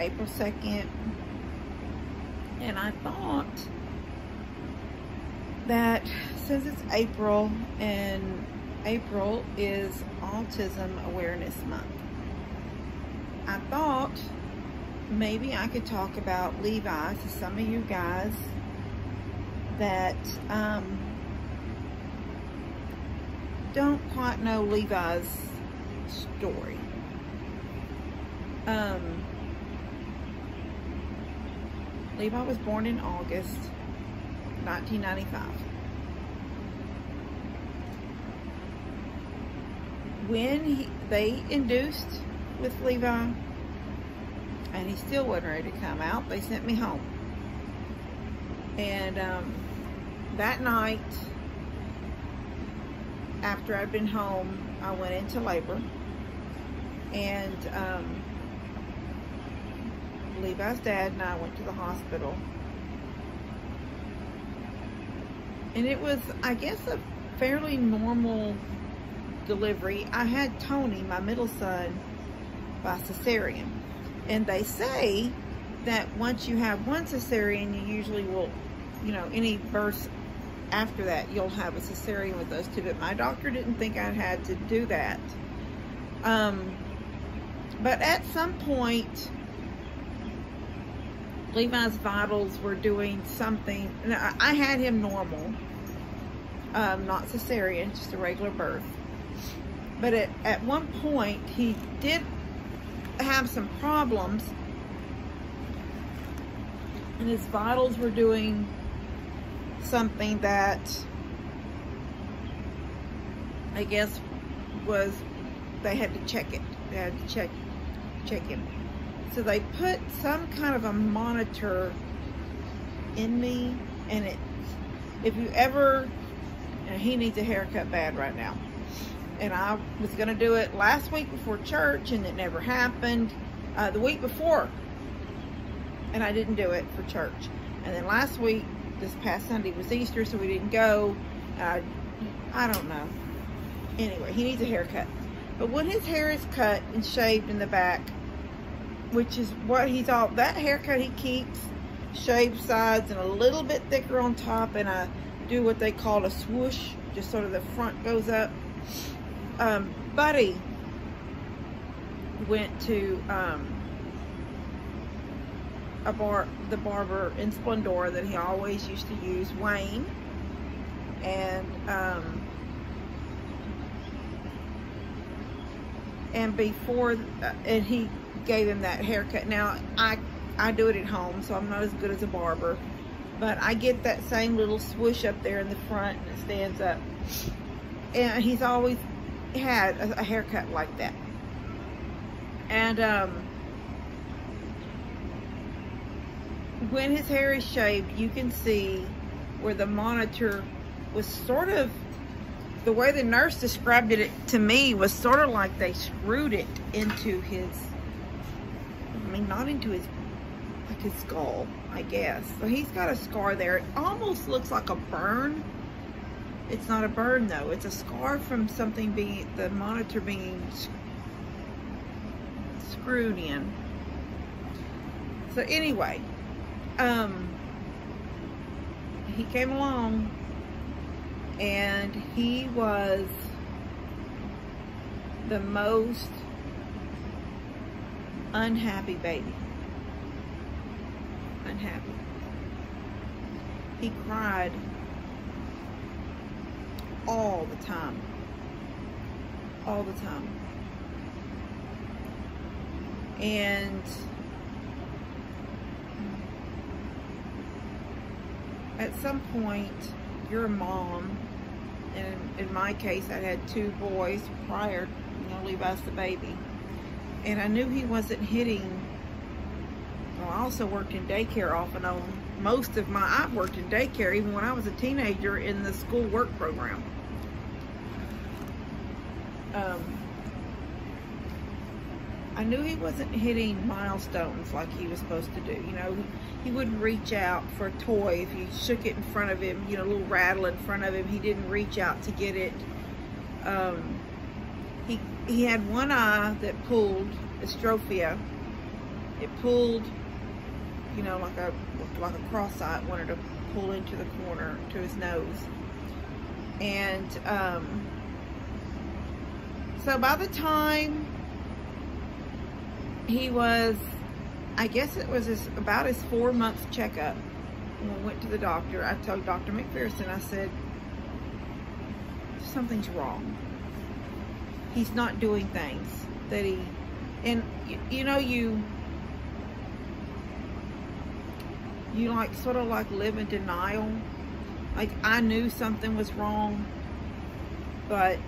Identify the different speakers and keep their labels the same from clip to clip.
Speaker 1: April 2nd. And I thought that since it's April and April is Autism Awareness Month, I thought maybe I could talk about Levi's to some of you guys that um, don't quite know Levi's story. Um, Levi was born in August 1995. When he, they induced with Levi, and he still wasn't ready to come out, they sent me home. And um, that night, after I'd been home, I went into labor. And um, Levi's dad and I went to the hospital. And it was, I guess, a fairly normal delivery. I had Tony, my middle son, by cesarean. And they say that once you have one cesarean, you usually will, you know, any birth after that, you'll have a cesarean with those two. But my doctor didn't think I had to do that. Um, but at some point, Levi's vitals were doing something. I had him normal, um, not cesarean, just a regular birth. But at, at one point, he did have some problems. And his vitals were doing something that I guess was, they had to check it. They had to check, check him. So they put some kind of a monitor in me and it, if you ever, he needs a haircut bad right now. And I was gonna do it last week before church and it never happened. Uh, the week before, and I didn't do it for church. And then last week, this past Sunday was Easter, so we didn't go. Uh, I don't know. Anyway, he needs a haircut. But when his hair is cut and shaved in the back, which is what he thought. That haircut he keeps, shaved sides and a little bit thicker on top, and I do what they call a swoosh, just sort of the front goes up. Um, Buddy went to um, a bar, the barber in Splendora that he always used to use, Wayne, and um, and before, uh, and he gave him that haircut. Now, I, I do it at home, so I'm not as good as a barber. But I get that same little swoosh up there in the front and it stands up. And he's always had a, a haircut like that. And um, when his hair is shaved, you can see where the monitor was sort of the way the nurse described it to me was sort of like they screwed it into his mean, not into his, like his skull, I guess. So he's got a scar there. It almost looks like a burn. It's not a burn though. It's a scar from something being, the monitor being screwed in. So anyway, um, he came along and he was the most unhappy baby. Unhappy. He cried all the time. All the time. And at some point, your mom, and in my case, I had two boys prior, you know, leave us the baby and I knew he wasn't hitting. Well, I also worked in daycare off and on. Most of my, I've worked in daycare even when I was a teenager in the school work program. Um, I knew he wasn't hitting milestones like he was supposed to do. You know, he wouldn't reach out for a toy if you shook it in front of him, you know, a little rattle in front of him. He didn't reach out to get it. Um, he he had one eye that pulled esotropia it pulled, you know, like a like a cross-eye. wanted to pull into the corner to his nose. And um, so by the time he was, I guess it was his, about his four month checkup, when we went to the doctor, I told Dr. McPherson, I said, something's wrong. He's not doing things that he, and you, you know, you, you like sort of like live in denial. Like I knew something was wrong, but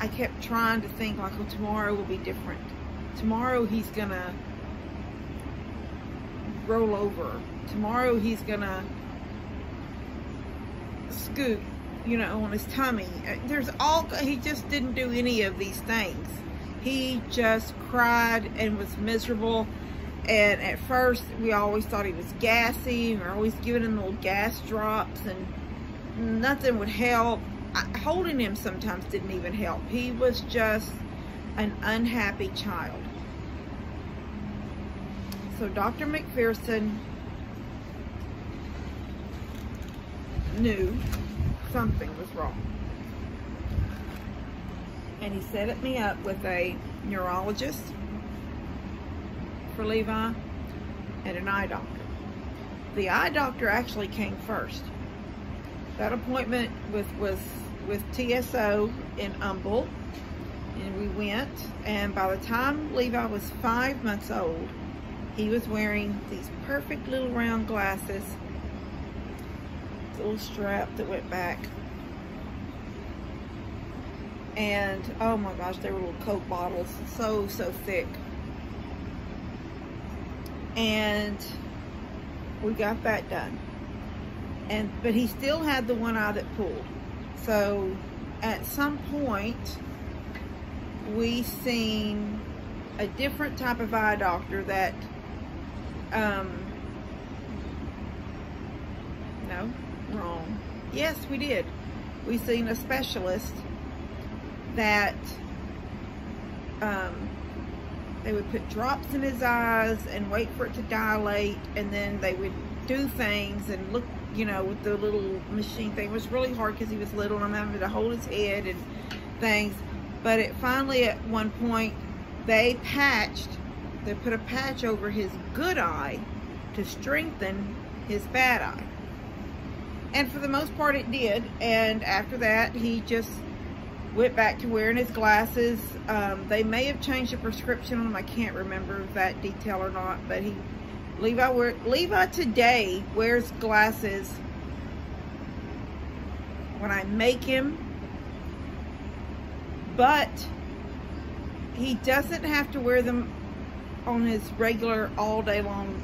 Speaker 1: I kept trying to think like, well, tomorrow will be different. Tomorrow he's gonna roll over. Tomorrow he's gonna scoot, you know, on his tummy. There's all, he just didn't do any of these things. He just cried and was miserable and at first, we always thought he was gassy. We were always giving him little gas drops and nothing would help. Holding him sometimes didn't even help. He was just an unhappy child. So Dr. McPherson knew something was wrong. And he set me up with a neurologist for Levi and an eye doctor. The eye doctor actually came first. That appointment with was with TSO in Humble, and we went. And by the time Levi was five months old, he was wearing these perfect little round glasses, little strap that went back. And oh my gosh, they were little Coke bottles, so, so thick and we got that done. And but he still had the one eye that pulled. So at some point we seen a different type of eye doctor that um no wrong. Yes we did. We seen a specialist that um they would put drops in his eyes and wait for it to dilate and then they would do things and look you know with the little machine thing. It was really hard because he was little and I'm having to hold his head and things. But it finally at one point they patched they put a patch over his good eye to strengthen his bad eye and for the most part it did and after that he just went back to wearing his glasses. Um, they may have changed the prescription on. I can't remember that detail or not, but he, Levi, wear, Levi today wears glasses when I make him, but he doesn't have to wear them on his regular all day long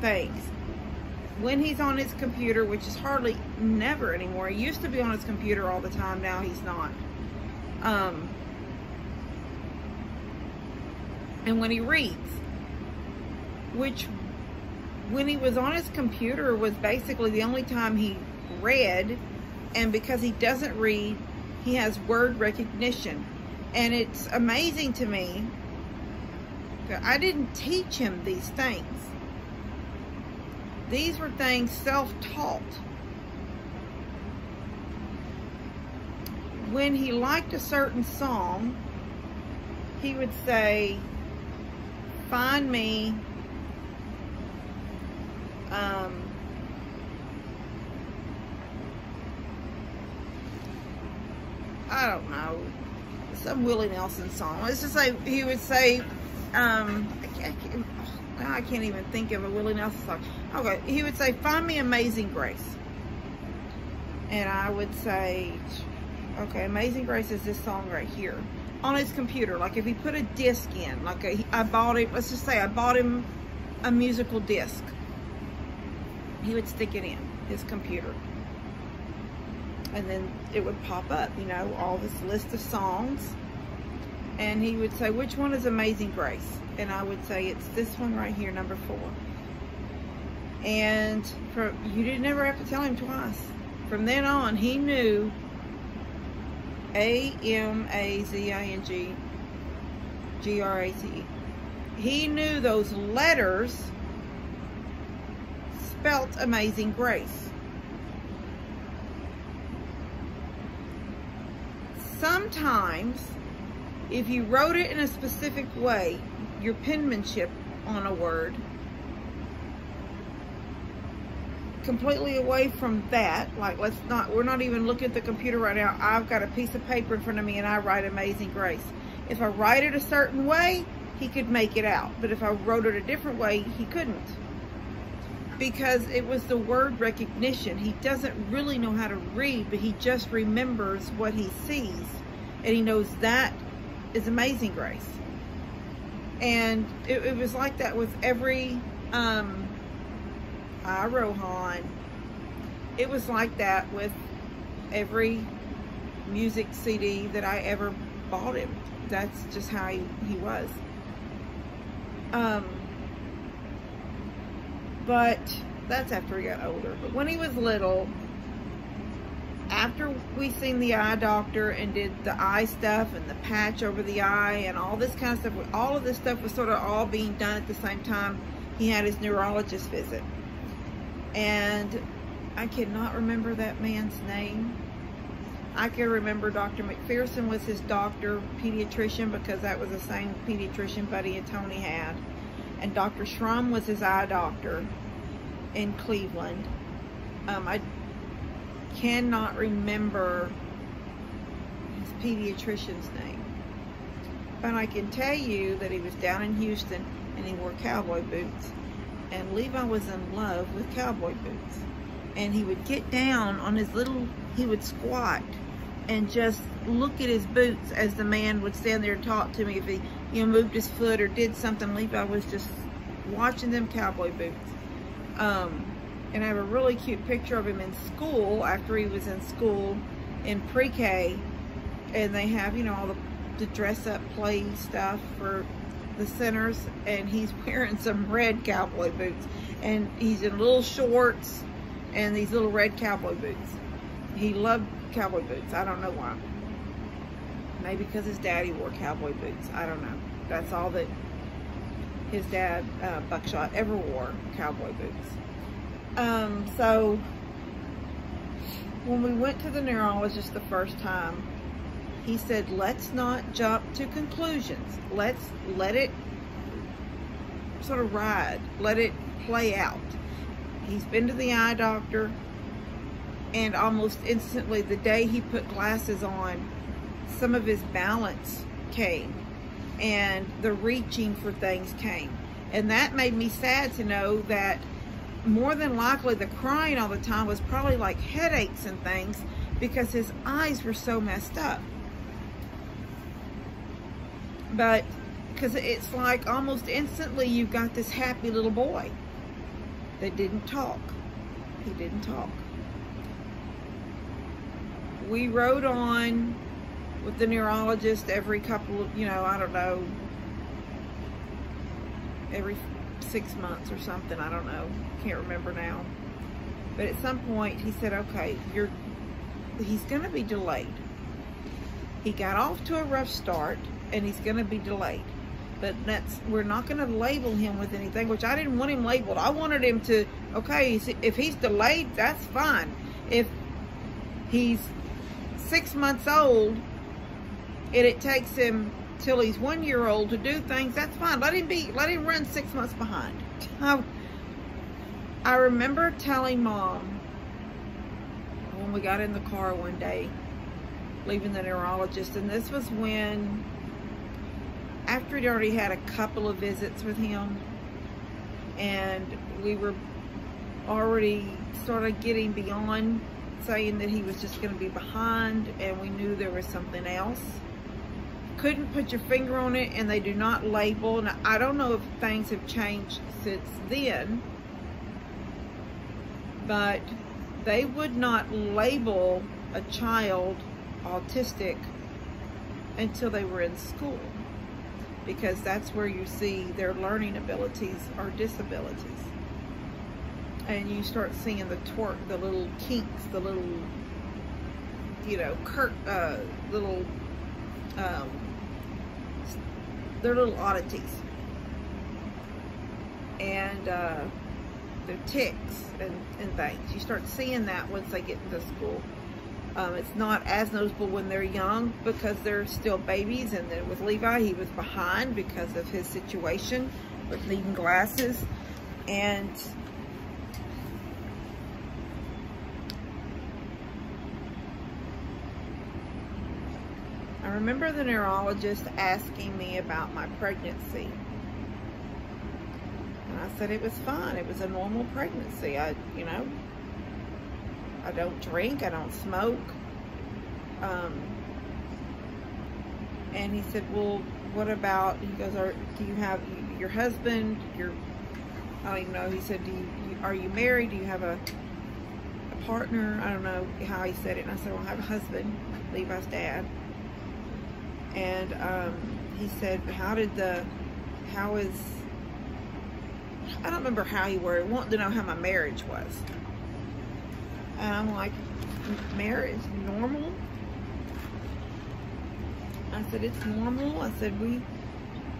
Speaker 1: things. When he's on his computer, which is hardly never anymore, he used to be on his computer all the time, now he's not. Um, and when he reads, which when he was on his computer was basically the only time he read, and because he doesn't read, he has word recognition. And it's amazing to me that I didn't teach him these things. These were things self-taught. when he liked a certain song, he would say, find me um, I don't know, some Willie Nelson song. Let's just say he would say, um, I can't, I can't even think of a Willie Nelson song. Okay, he would say, find me Amazing Grace. And I would say, Okay, Amazing Grace is this song right here. On his computer, like if he put a disc in, like a, I bought him, let's just say I bought him a musical disc. He would stick it in his computer. And then it would pop up, you know, all this list of songs. And he would say, which one is Amazing Grace? And I would say, it's this one right here, number four. And for, you didn't ever have to tell him twice. From then on, he knew a-M-A-Z-I-N-G G-R-A-C-E. he knew those letters spelt Amazing Grace. Sometimes, if you wrote it in a specific way, your penmanship on a word, completely away from that, like let's not, we're not even looking at the computer right now. I've got a piece of paper in front of me and I write Amazing Grace. If I write it a certain way, he could make it out. But if I wrote it a different way, he couldn't. Because it was the word recognition. He doesn't really know how to read, but he just remembers what he sees. And he knows that is Amazing Grace. And it, it was like that with every um, Rohan. It was like that with every music CD that I ever bought him. That's just how he, he was. Um, but that's after he got older. But when he was little, after we seen the eye doctor and did the eye stuff and the patch over the eye and all this kind of stuff, all of this stuff was sort of all being done at the same time, he had his neurologist visit. And I cannot remember that man's name. I can remember Dr. McPherson was his doctor, pediatrician, because that was the same pediatrician Buddy and Tony had. And Dr. Schrum was his eye doctor in Cleveland. Um, I cannot remember his pediatrician's name. But I can tell you that he was down in Houston and he wore cowboy boots. And Levi was in love with cowboy boots. And he would get down on his little, he would squat and just look at his boots as the man would stand there and talk to me if he you know moved his foot or did something Levi was just watching them cowboy boots um, and I have a really cute picture of him in school after he was in school in pre-K and they have you know all the, the dress up play stuff for the centers and he's wearing some red cowboy boots and he's in little shorts and these little red cowboy boots he loved cowboy boots. I don't know why. Maybe because his daddy wore cowboy boots. I don't know. That's all that his dad, uh, Buckshot, ever wore, cowboy boots. Um, so, when we went to the neurologist the first time, he said, let's not jump to conclusions. Let's let it sort of ride. Let it play out. He's been to the eye doctor and almost instantly the day he put glasses on some of his balance came and the reaching for things came and that made me sad to know that more than likely the crying all the time was probably like headaches and things because his eyes were so messed up. But because it's like almost instantly you've got this happy little boy that didn't talk. He didn't talk. We rode on with the neurologist every couple of, you know, I don't know, every six months or something. I don't know. Can't remember now. But at some point he said, okay, you're, he's going to be delayed. He got off to a rough start and he's going to be delayed. But that's, we're not going to label him with anything, which I didn't want him labeled. I wanted him to, okay, if he's delayed, that's fine. If he's six months old and it takes him till he's one year old to do things, that's fine. Let him be, let him run six months behind. I, I remember telling mom when we got in the car one day, leaving the neurologist, and this was when, after he'd already had a couple of visits with him, and we were already of getting beyond saying that he was just going to be behind and we knew there was something else. Couldn't put your finger on it and they do not label. Now, I don't know if things have changed since then, but they would not label a child autistic until they were in school because that's where you see their learning abilities or disabilities and you start seeing the twerk, the little kinks, the little, you know, curt, uh, little, um, they're little oddities. and uh, their ticks and, and things. You start seeing that once they get into school. Um, it's not as noticeable when they're young because they're still babies. And then with Levi, he was behind because of his situation with needing glasses. And remember the neurologist asking me about my pregnancy. And I said it was fine. It was a normal pregnancy. I, you know, I don't drink. I don't smoke. Um, and he said, well, what about, he goes, are, do you have your husband, your, I don't even know, he said, do you, are you married? Do you have a, a partner? I don't know how he said it. And I said, well, I have a husband, Levi's dad. And um, he said, how did the, how is, I don't remember how he worded, wanted to know how my marriage was. And I'm like, marriage normal? I said, it's normal. I said, we,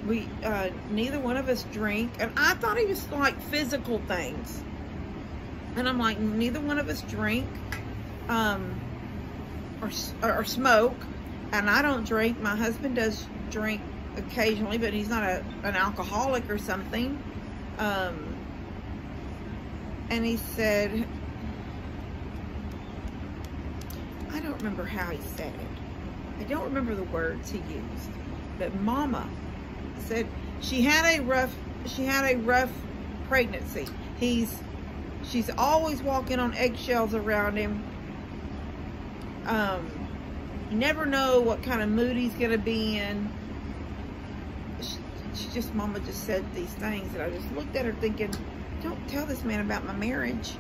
Speaker 1: we, uh, neither one of us drink. And I thought he was like physical things. And I'm like, neither one of us drink, um, or, or smoke. And I don't drink. My husband does drink occasionally, but he's not a, an alcoholic or something. Um, and he said, I don't remember how he said it. I don't remember the words he used, but Mama said she had a rough, she had a rough pregnancy. He's, she's always walking on eggshells around him. Um, you never know what kind of mood he's going to be in. She, she just, Mama just said these things, and I just looked at her thinking, don't tell this man about my marriage.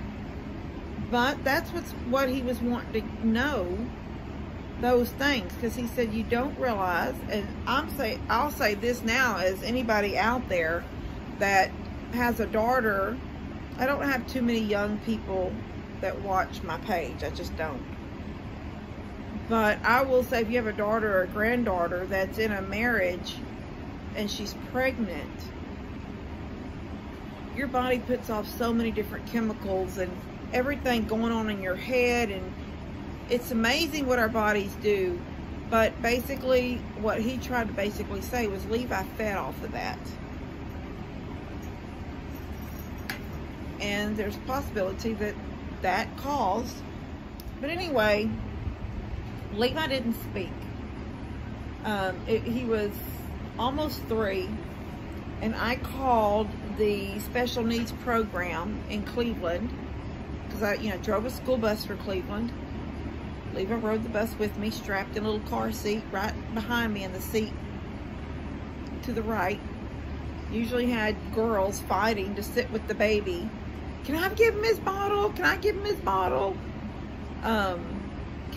Speaker 1: But that's what's what he was wanting to know, those things, because he said you don't realize, and I'm say I'll say this now as anybody out there that has a daughter. I don't have too many young people that watch my page. I just don't. But I will say if you have a daughter or a granddaughter that's in a marriage and she's pregnant, your body puts off so many different chemicals and everything going on in your head and it's amazing what our bodies do. But basically what he tried to basically say was Levi fed off of that. And there's a possibility that that caused but anyway Levi didn't speak um, it, he was almost three and I called the special needs program in Cleveland because I, you know, drove a school bus for Cleveland. Levi rode the bus with me, strapped in a little car seat right behind me in the seat to the right. Usually had girls fighting to sit with the baby. Can I give him his bottle? Can I give him his bottle? Um,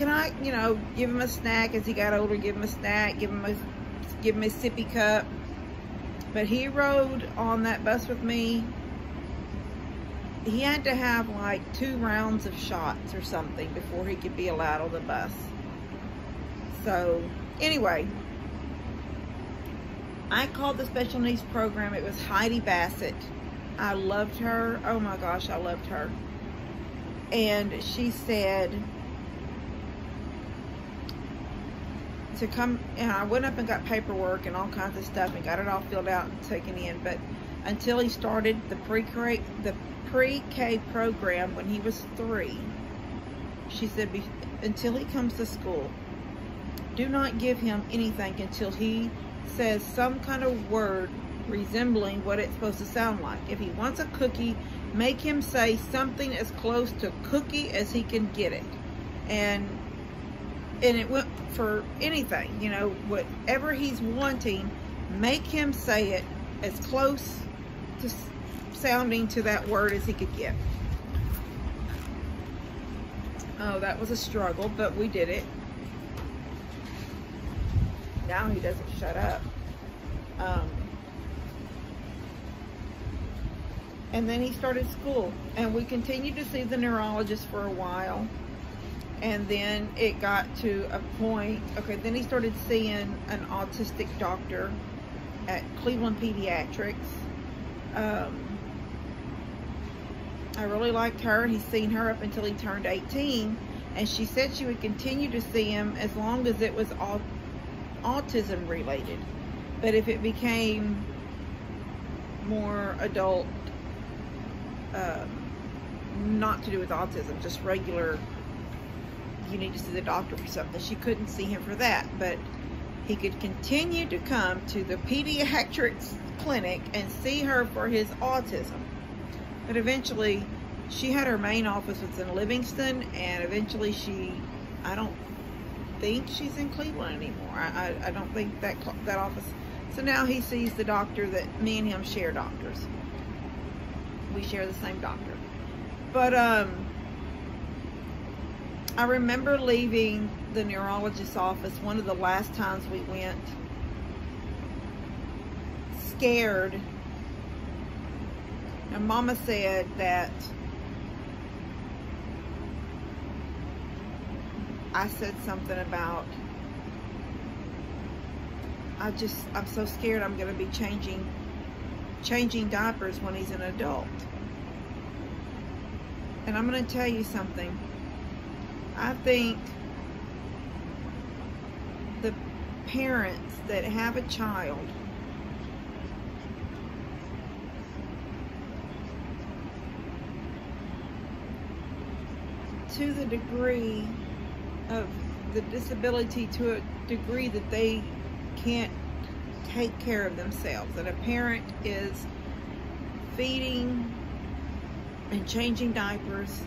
Speaker 1: can I, you know, give him a snack as he got older, give him a snack, give him a, give him his sippy cup. But he rode on that bus with me he had to have like two rounds of shots or something before he could be allowed on the bus. So anyway, I called the special needs program. It was Heidi Bassett. I loved her. Oh my gosh, I loved her. And she said to come, and I went up and got paperwork and all kinds of stuff and got it all filled out and taken in. But until he started the pre-K the pre-K program when he was three. She said, until he comes to school, do not give him anything until he says some kind of word resembling what it's supposed to sound like. If he wants a cookie, make him say something as close to cookie as he can get it. And and it went for anything, you know, whatever he's wanting, make him say it as close to sounding to that word as he could get. Oh, that was a struggle, but we did it. Now he doesn't shut up. Um, and then he started school, and we continued to see the neurologist for a while. And then it got to a point, okay, then he started seeing an autistic doctor at Cleveland Pediatrics. Um, I really liked her. And he's seen her up until he turned 18. And she said she would continue to see him as long as it was all autism related. But if it became more adult, uh, not to do with autism, just regular, you need to see the doctor for something. She couldn't see him for that, but he could continue to come to the pediatrics clinic and see her for his autism. But eventually, she had her main office was in Livingston, and eventually she, I don't think she's in Cleveland anymore. I, I, I don't think that that office. So now he sees the doctor that me and him share doctors. We share the same doctor. But um, I remember leaving the neurologist's office one of the last times we went scared. And Mama said that I said something about I just I'm so scared I'm going to be changing changing diapers when he's an adult. And I'm going to tell you something. I think the parents that have a child to the degree of the disability to a degree that they can't take care of themselves. That a parent is feeding and changing diapers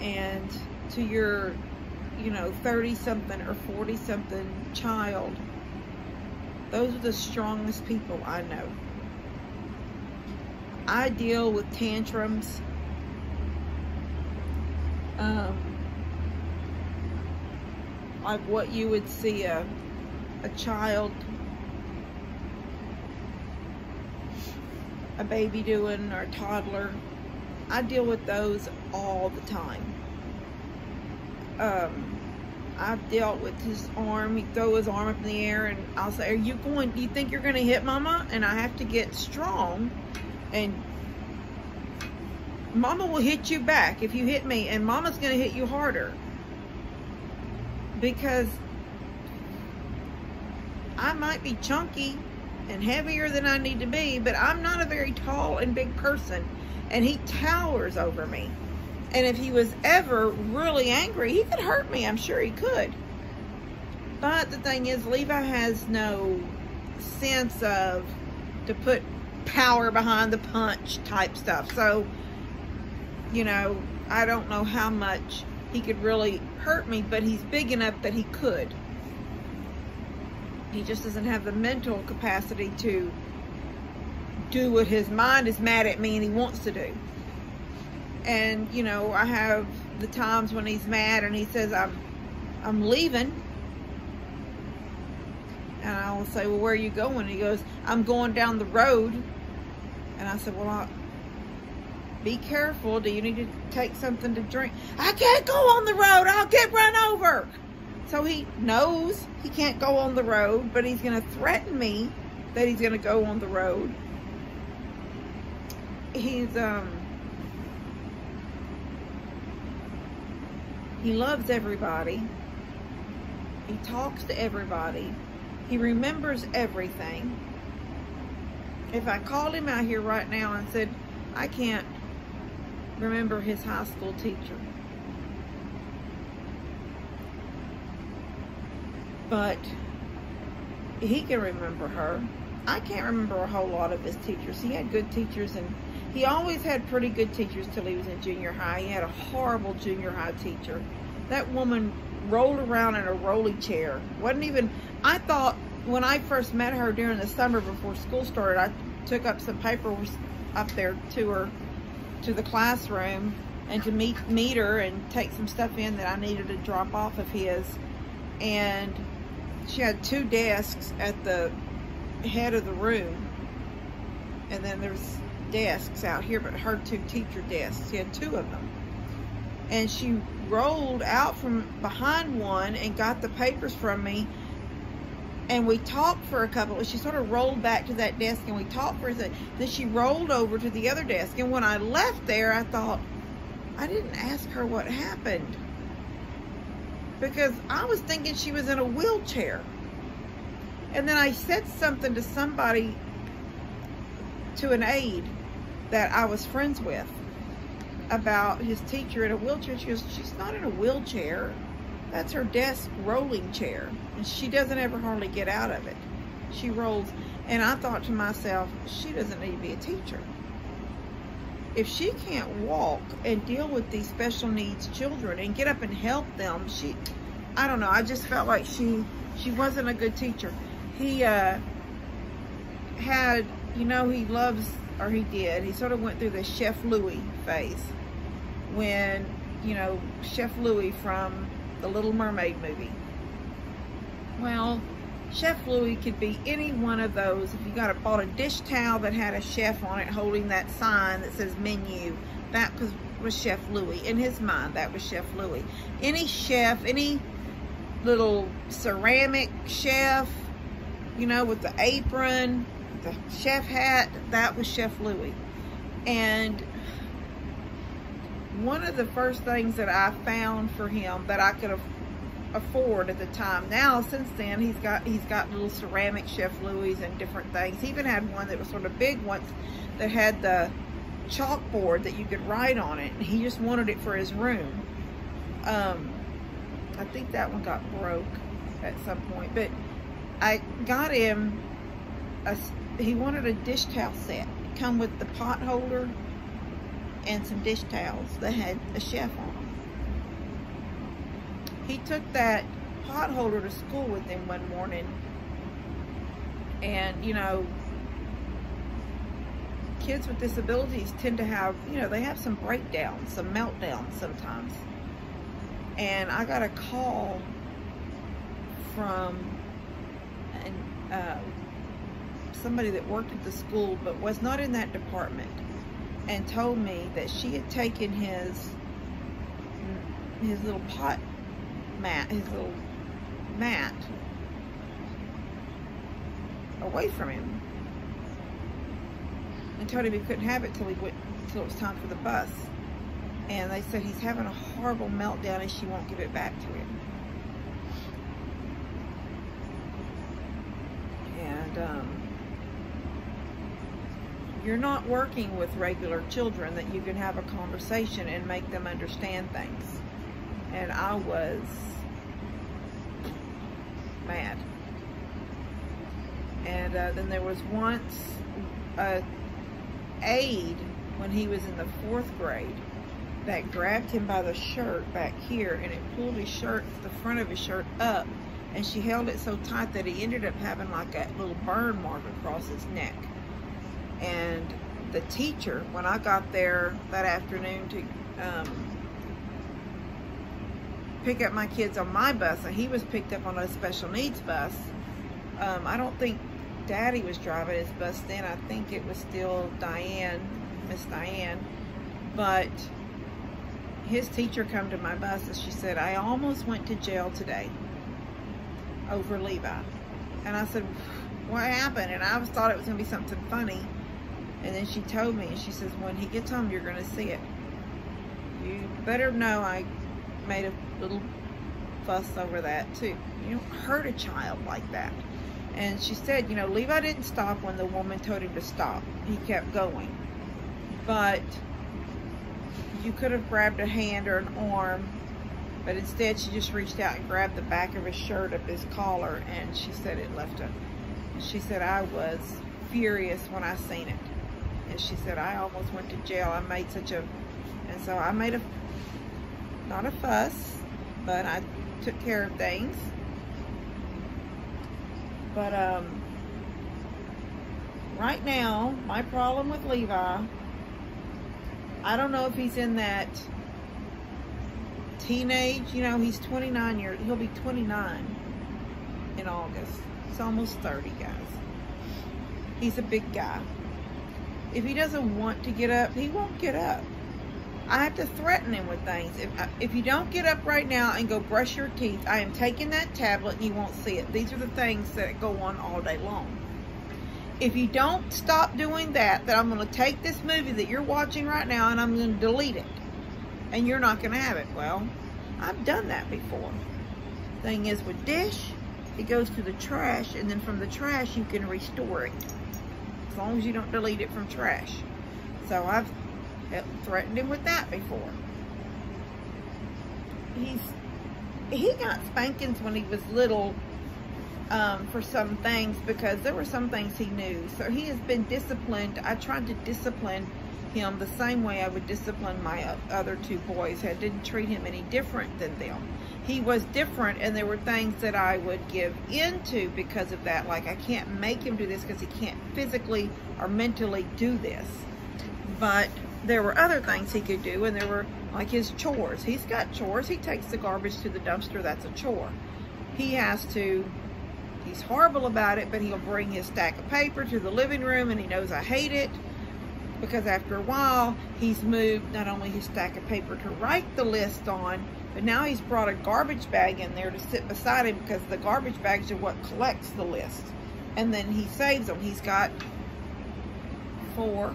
Speaker 1: and to your, you know, 30 something or 40 something child, those are the strongest people I know. I deal with tantrums. Um, like what you would see a, a child, a baby doing or a toddler. I deal with those all the time. Um, I've dealt with his arm. He throw his arm up in the air and I'll say, are you going, do you think you're going to hit mama? And I have to get strong and mama will hit you back if you hit me and mama's going to hit you harder because I might be chunky and heavier than I need to be, but I'm not a very tall and big person. And he towers over me. And if he was ever really angry, he could hurt me. I'm sure he could. But the thing is, Levi has no sense of to put power behind the punch type stuff. So, you know, I don't know how much he could really hurt me, but he's big enough that he could. He just doesn't have the mental capacity to do what his mind is mad at me and he wants to do. And, you know, I have the times when he's mad and he says, I'm, I'm leaving. And I will say, well, where are you going? And he goes, I'm going down the road. And I said, well, I, be careful. Do you need to take something to drink? I can't go on the road. I'll get run over. So he knows he can't go on the road, but he's to threaten me that he's to go on the road. He's, um, he loves everybody. He talks to everybody. He remembers everything. If I called him out here right now and said, I can't remember his high school teacher. But he can remember her. I can't remember a whole lot of his teachers. He had good teachers and he always had pretty good teachers till he was in junior high. He had a horrible junior high teacher. That woman rolled around in a rolly chair. Wasn't even, I thought when I first met her during the summer before school started, I took up some paper up there to her to the classroom and to meet meet her and take some stuff in that I needed to drop off of his. And she had two desks at the head of the room. And then there's desks out here, but her two teacher desks. She had two of them. And she rolled out from behind one and got the papers from me and we talked for a couple. She sort of rolled back to that desk and we talked for a second. Then she rolled over to the other desk. And when I left there, I thought, I didn't ask her what happened. Because I was thinking she was in a wheelchair. And then I said something to somebody, to an aide that I was friends with about his teacher in a wheelchair. She goes, she's not in a wheelchair. That's her desk rolling chair. And she doesn't ever hardly get out of it. She rolls. And I thought to myself, she doesn't need to be a teacher. If she can't walk and deal with these special needs children and get up and help them, she, I don't know, I just felt like she, she wasn't a good teacher. He uh, had, you know, he loves, or he did, he sort of went through the Chef Louis phase when, you know, Chef Louis from the Little Mermaid movie. Well, Chef Louis could be any one of those. If you got a, bought a dish towel that had a chef on it holding that sign that says menu, that was, was Chef Louis. In his mind, that was Chef Louis. Any chef, any little ceramic chef, you know, with the apron, the chef hat, that was Chef Louis. And one of the first things that I found for him that I could afford at the time. Now, since then, he's got he's got little ceramic Chef Louis and different things. He even had one that was sort of big once that had the chalkboard that you could write on it. He just wanted it for his room. Um, I think that one got broke at some point, but I got him a, he wanted a dish towel set. Come with the pot holder and some dish towels that had a chef on them. He took that pot holder to school with him one morning and you know kids with disabilities tend to have you know they have some breakdowns some meltdowns sometimes and I got a call from an, uh, somebody that worked at the school but was not in that department and told me that she had taken his his little pot mat, his little mat away from him and told him he couldn't have it till he went till it was time for the bus. And they said he's having a horrible meltdown and she won't give it back to him. And um, you're not working with regular children that you can have a conversation and make them understand things. And I was mad. And uh, then there was once a aide when he was in the fourth grade that grabbed him by the shirt back here and it pulled his shirt, the front of his shirt up and she held it so tight that he ended up having like a little burn mark across his neck. And the teacher, when I got there that afternoon to um, pick up my kids on my bus, and he was picked up on a special needs bus, um, I don't think Daddy was driving his bus then. I think it was still Diane, Miss Diane. But his teacher come to my bus and she said, I almost went to jail today over Levi. And I said, what happened? And I thought it was going to be something funny. And then she told me, and she says, when he gets home, you're going to see it. You better know I made a little fuss over that too. You don't hurt a child like that. And she said, you know, Levi didn't stop when the woman told him to stop. He kept going. But you could have grabbed a hand or an arm, but instead she just reached out and grabbed the back of his shirt up his collar and she said it left a, she said, I was furious when I seen it. And she said, I almost went to jail. I made such a, and so I made a, not a fuss, but I took care of things. But um, right now, my problem with Levi, I don't know if he's in that teenage, you know, he's 29 years, he'll be 29 in August. He's almost 30, guys. He's a big guy. If he doesn't want to get up, he won't get up. I have to threaten him with things. If, if you don't get up right now and go brush your teeth, I am taking that tablet and you won't see it. These are the things that go on all day long. If you don't stop doing that, then I'm going to take this movie that you're watching right now and I'm going to delete it. And you're not going to have it. Well, I've done that before. Thing is with Dish, it goes to the trash and then from the trash you can restore it. Long as you don't delete it from trash. So I've threatened him with that before. He's he got spankings when he was little um, for some things because there were some things he knew. So he has been disciplined. I tried to discipline him the same way I would discipline my other two boys. I didn't treat him any different than them. He was different and there were things that I would give into because of that. Like I can't make him do this because he can't physically or mentally do this. But there were other things he could do and there were like his chores. He's got chores. He takes the garbage to the dumpster. That's a chore. He has to, he's horrible about it, but he'll bring his stack of paper to the living room and he knows I hate it because after a while he's moved not only his stack of paper to write the list on, but now he's brought a garbage bag in there to sit beside him because the garbage bags are what collects the list. And then he saves them. He's got four,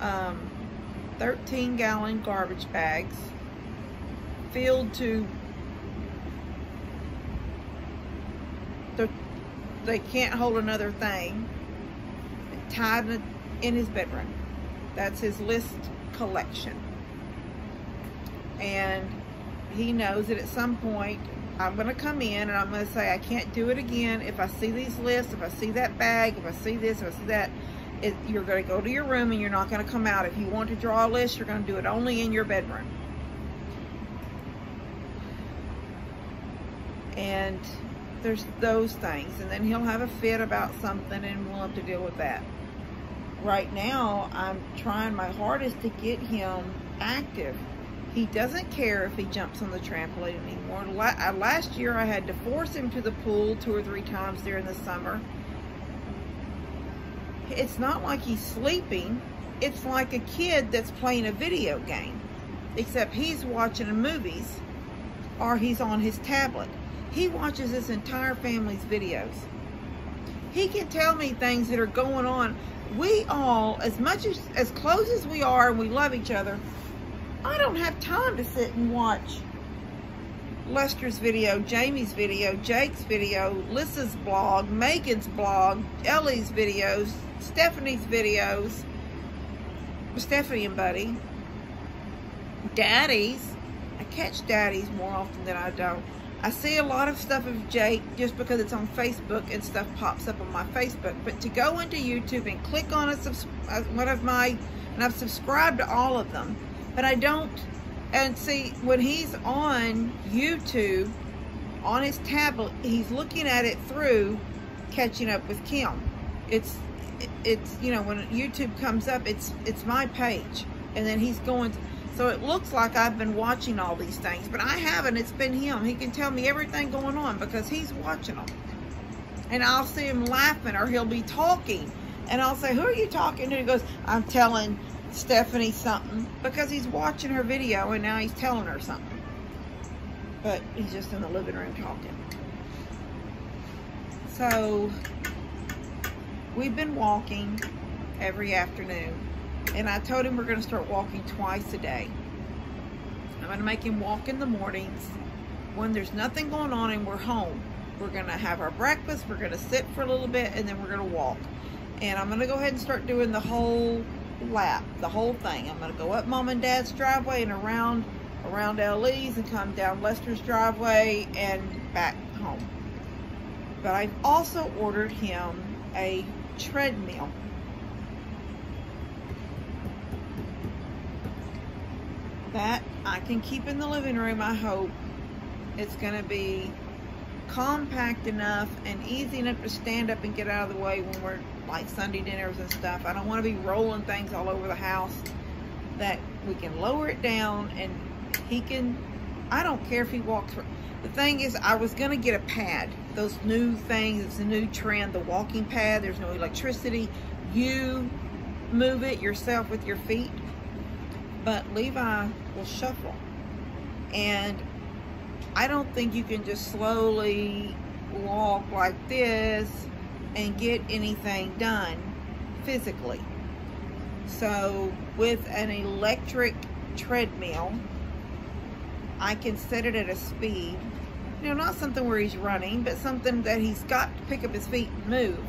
Speaker 1: um, 13 gallon garbage bags filled to they can't hold another thing tied in his bedroom that's his list collection and he knows that at some point I'm going to come in and I'm going to say I can't do it again if I see these lists if I see that bag if I see this if I see that it, you're going to go to your room and you're not going to come out. If you want to draw a list, you're going to do it only in your bedroom. And there's those things. And then he'll have a fit about something and we'll have to deal with that. Right now, I'm trying my hardest to get him active. He doesn't care if he jumps on the trampoline anymore. Uh, last year, I had to force him to the pool two or three times during the summer it's not like he's sleeping. It's like a kid that's playing a video game, except he's watching movies or he's on his tablet. He watches his entire family's videos. He can tell me things that are going on. We all, as much as, as close as we are and we love each other, I don't have time to sit and watch Lester's video, Jamie's video, Jake's video, Lissa's blog, Megan's blog, Ellie's videos, Stephanie's videos, Stephanie and Buddy, Daddy's. I catch Daddy's more often than I don't. I see a lot of stuff of Jake just because it's on Facebook and stuff pops up on my Facebook. But to go into YouTube and click on a uh, one of my, and I've subscribed to all of them, but I don't, and see, when he's on YouTube, on his tablet, he's looking at it through catching up with Kim. It's it's you know when YouTube comes up it's it's my page. And then he's going so it looks like I've been watching all these things but I haven't. It's been him. He can tell me everything going on because he's watching them and I'll see him laughing or he'll be talking. And I'll say who are you talking to? He goes I'm telling Stephanie something because he's watching her video and now he's telling her something but he's just in the living room talking so we've been walking every afternoon. And I told him we're going to start walking twice a day. I'm going to make him walk in the mornings when there's nothing going on and we're home. We're going to have our breakfast, we're going to sit for a little bit, and then we're going to walk. And I'm going to go ahead and start doing the whole lap, the whole thing. I'm going to go up mom and dad's driveway and around around Ellie's and come down Lester's driveway and back home. But I've also ordered him a treadmill. That I can keep in the living room, I hope. It's going to be compact enough and easy enough to stand up and get out of the way when we're like Sunday dinners and stuff. I don't want to be rolling things all over the house that we can lower it down and he can, I don't care if he walks the thing is, I was going to get a pad. Those new things, it's a new trend, the walking pad. There's no electricity. You move it yourself with your feet. but Levi will shuffle. And I don't think you can just slowly walk like this and get anything done physically. So with an electric treadmill, I can set it at a speed. You know, not something where he's running, but something that he's got to pick up his feet and move.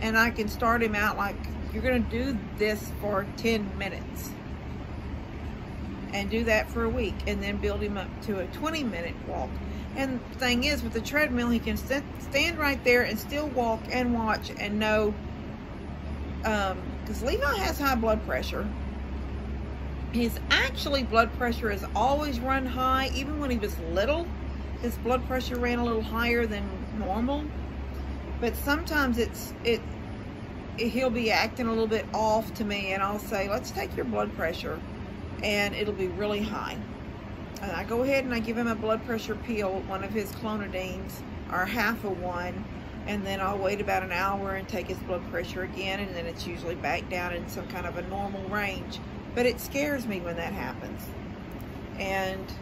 Speaker 1: And I can start him out like, you're gonna do this for 10 minutes. And do that for a week and then build him up to a 20 minute walk. And the thing is, with the treadmill, he can st stand right there and still walk and watch and know, because um, Levi has high blood pressure his actually blood pressure has always run high. Even when he was little, his blood pressure ran a little higher than normal. But sometimes it's it, it he'll be acting a little bit off to me and I'll say, let's take your blood pressure and it'll be really high. And I go ahead and I give him a blood pressure pill, one of his clonidines, or half of one, and then I'll wait about an hour and take his blood pressure again, and then it's usually back down in some kind of a normal range. But it scares me when that happens. And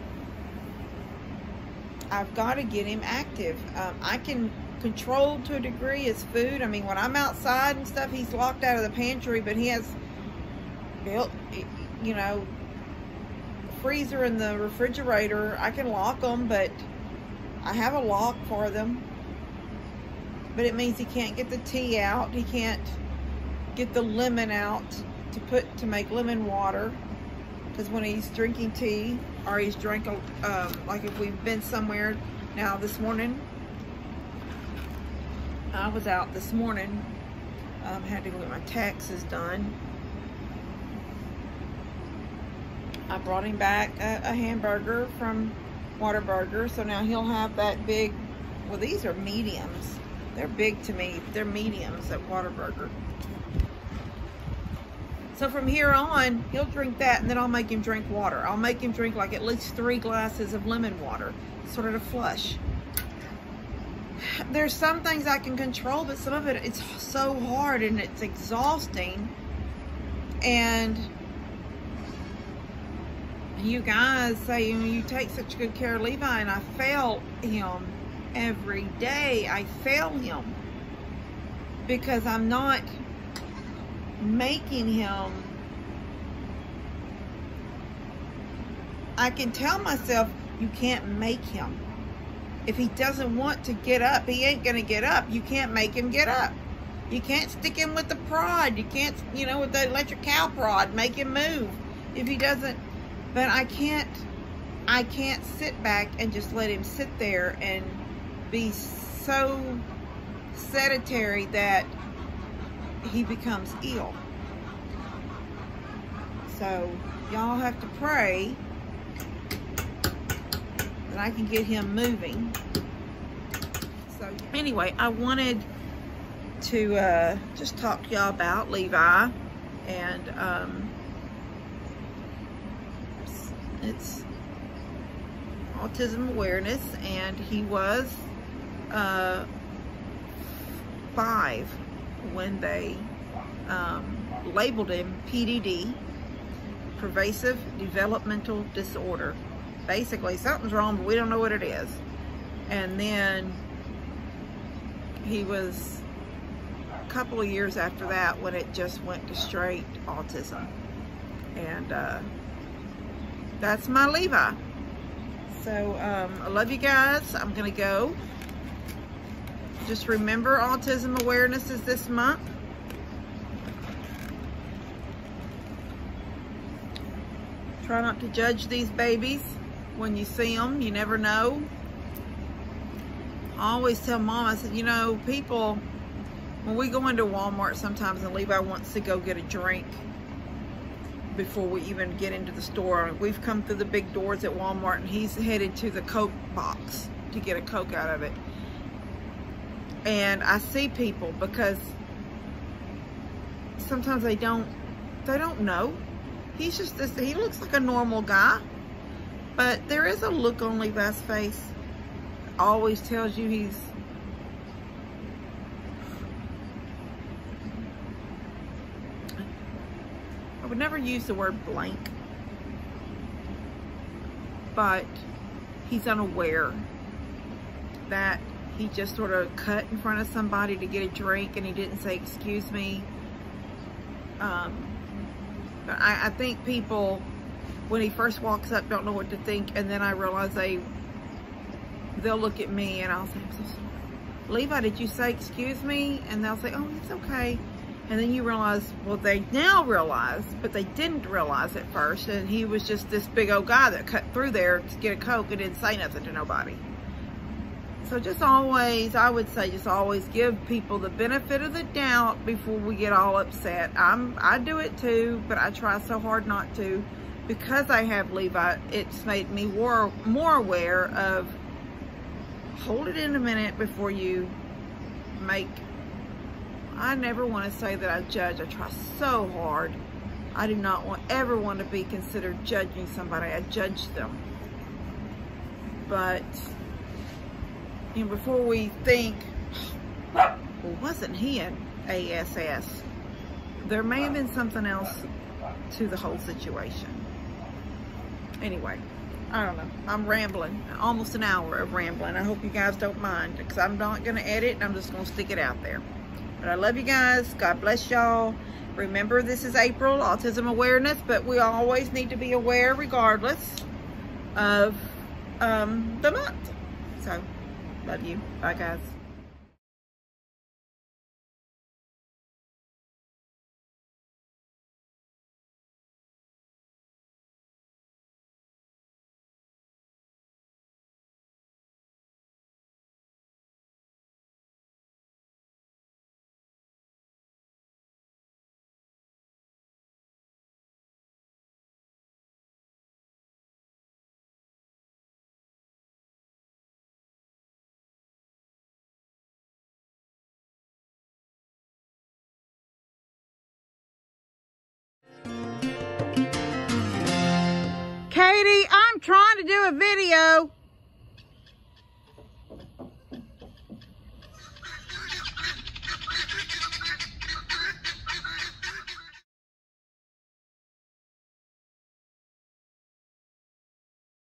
Speaker 1: I've got to get him active. Um, I can control to a degree his food. I mean, when I'm outside and stuff, he's locked out of the pantry, but he has built, you know, freezer and the refrigerator. I can lock them, but I have a lock for them. But it means he can't get the tea out. He can't get the lemon out to put to make lemon water because when he's drinking tea or he's drinking um, like if we've been somewhere now this morning I was out this morning um, had to go get my taxes done I brought him back a, a hamburger from Whataburger so now he'll have that big well these are mediums they're big to me they're mediums at Whataburger so from here on, he'll drink that and then I'll make him drink water. I'll make him drink like at least three glasses of lemon water, sort of to flush. There's some things I can control, but some of it, it's so hard and it's exhausting. And you guys say, you, know, you take such good care of Levi and I fail him every day. I fail him because I'm not making him. I can tell myself you can't make him. If he doesn't want to get up he ain't gonna get up. You can't make him get up. You can't stick him with the prod. You can't you know with the electric cow prod. Make him move. If he doesn't but I can't I can't sit back and just let him sit there and be so sedentary that he becomes ill. So y'all have to pray that I can get him moving. So anyway, I wanted to uh, just talk to y'all about Levi and um, it's autism awareness and he was uh, five when they um, labeled him PDD, pervasive developmental disorder. Basically, something's wrong, but we don't know what it is. And then he was a couple of years after that when it just went to straight autism. And uh, that's my Levi. So um, I love you guys. I'm going to go. Just remember Autism Awareness is this month. Try not to judge these babies when you see them. You never know. I always tell mom, I said, you know, people, when we go into Walmart sometimes and Levi wants to go get a drink before we even get into the store. We've come through the big doors at Walmart and he's headed to the Coke box to get a Coke out of it. And I see people because sometimes they don't they don't know. He's just this he looks like a normal guy but there is a look on Levi's face. Always tells you he's I would never use the word blank but he's unaware that he just sort of cut in front of somebody to get a drink and he didn't say, excuse me. Um, I, I think people, when he first walks up, don't know what to think. And then I realize they, they'll look at me and I'll say. Levi, did you say excuse me? And they'll say, oh, it's okay. And then you realize, well, they now realize, but they didn't realize at first. And he was just this big old guy that cut through there to get a Coke and didn't say nothing to nobody. So just always, I would say, just always give people the benefit of the doubt before we get all upset. I'm, I do it too, but I try so hard not to. Because I have Levi, it's made me more, more aware of hold it in a minute before you make I never want to say that I judge. I try so hard. I do not want ever want to be considered judging somebody. I judge them. But you know, before we think, well, wasn't he an ASS? There may have been something else to the whole situation. Anyway, I don't know. I'm rambling. Almost an hour of rambling. I hope you guys don't mind because I'm not going to edit I'm just going to stick it out there. But I love you guys. God bless y'all. Remember, this is April, Autism Awareness, but we always need to be aware regardless of um, the month. So, love you. Bye, guys. Trying to do a video.